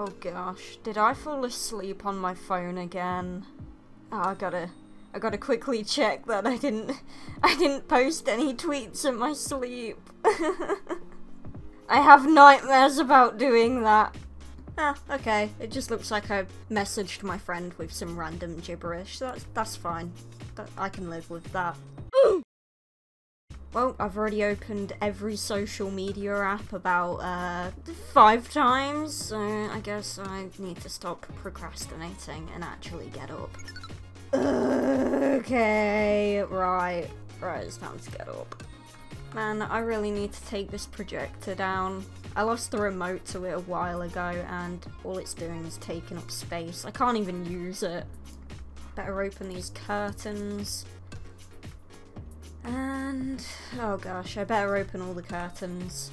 Oh gosh, did I fall asleep on my phone again? Oh, I gotta, I gotta quickly check that I didn't, I didn't post any tweets in my sleep. I have nightmares about doing that. Ah, okay. It just looks like I messaged my friend with some random gibberish. That's that's fine. I can live with that. Well, I've already opened every social media app about uh, five times, so I guess I need to stop procrastinating and actually get up. Okay, right, right, it's time to get up. Man, I really need to take this projector down. I lost the remote to it a while ago and all it's doing is taking up space. I can't even use it. Better open these curtains. And, oh gosh, I better open all the curtains.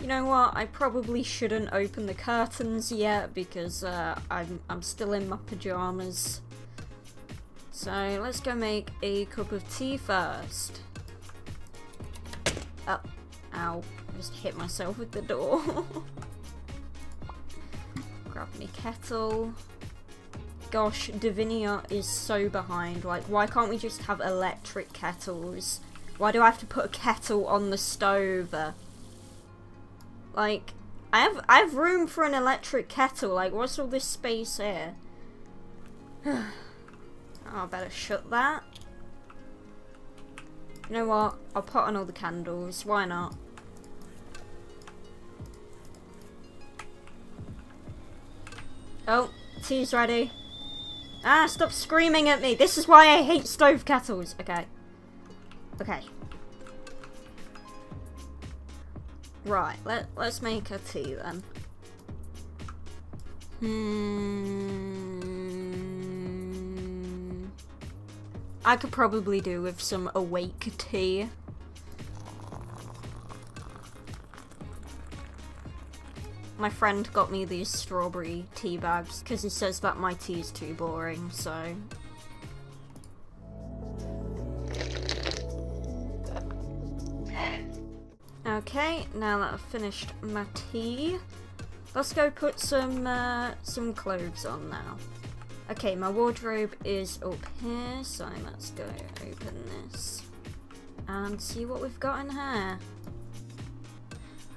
You know what, I probably shouldn't open the curtains yet because uh, I'm, I'm still in my pyjamas. So let's go make a cup of tea first. Oh, ow, I just hit myself with the door. Grab me kettle gosh, Divinia is so behind. Like, why can't we just have electric kettles? Why do I have to put a kettle on the stove? Like, I have I have room for an electric kettle. Like, what's all this space here? oh, I better shut that. You know what? I'll put on all the candles. Why not? Oh, tea's ready. Ah, stop screaming at me. This is why I hate stove kettles. Okay. Okay. Right, let, let's make a tea then. Hmm. I could probably do with some awake tea. My friend got me these strawberry tea bags because he says that my tea is too boring, so... Okay, now that I've finished my tea, let's go put some uh, some clothes on now. Okay, my wardrobe is up here, so let's go open this and see what we've got in here.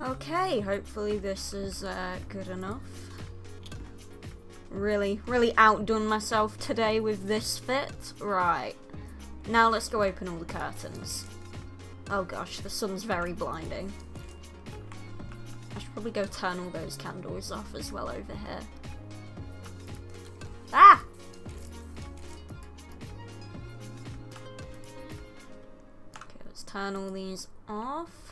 Okay, hopefully this is uh, good enough. Really, really outdone myself today with this fit. Right. Now let's go open all the curtains. Oh gosh, the sun's very blinding. I should probably go turn all those candles off as well over here. Ah! Okay, let's turn all these off.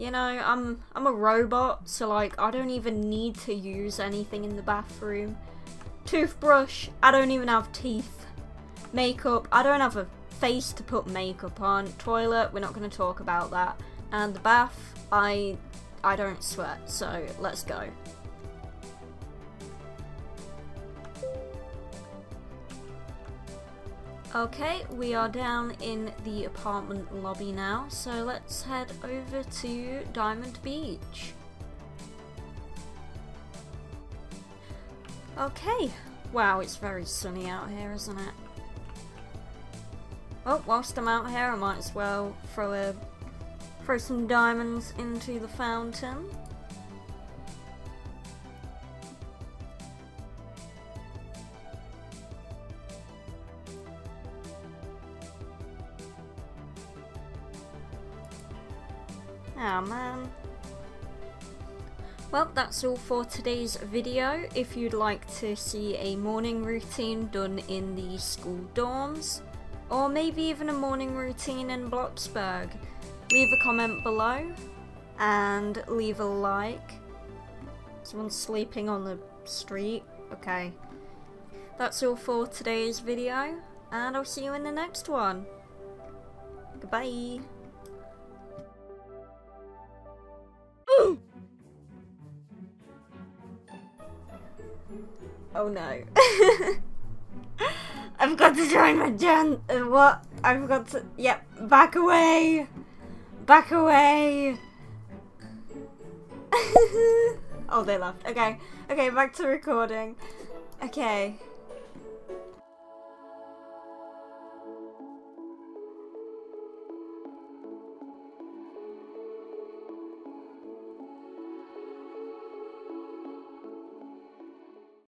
You know, I'm I'm a robot, so like I don't even need to use anything in the bathroom. Toothbrush, I don't even have teeth. Makeup, I don't have a face to put makeup on. Toilet, we're not going to talk about that. And the bath, I I don't sweat, so let's go. Okay, we are down in the apartment lobby now, so let's head over to Diamond Beach. Okay, wow, it's very sunny out here, isn't it? Well, whilst I'm out here, I might as well throw a throw some diamonds into the fountain. Oh man. Well, that's all for today's video. If you'd like to see a morning routine done in the school dorms, or maybe even a morning routine in Bloxburg, leave a comment below and leave a like. Someone's sleeping on the street. Okay. That's all for today's video, and I'll see you in the next one. Goodbye. Oh no. I've got to join my gen- uh, what? I've got to- yep, back away! Back away! Oh, they left. Okay. Okay, back to recording. Okay.